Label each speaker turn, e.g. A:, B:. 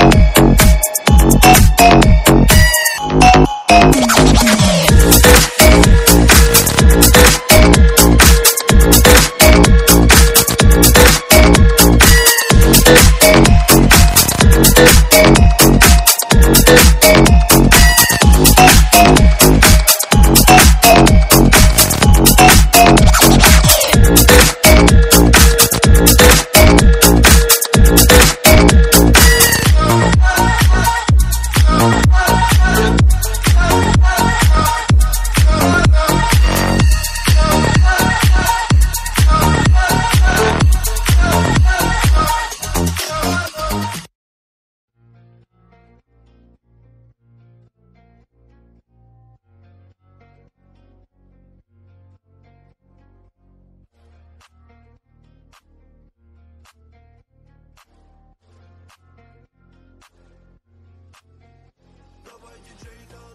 A: Bye. DJ does.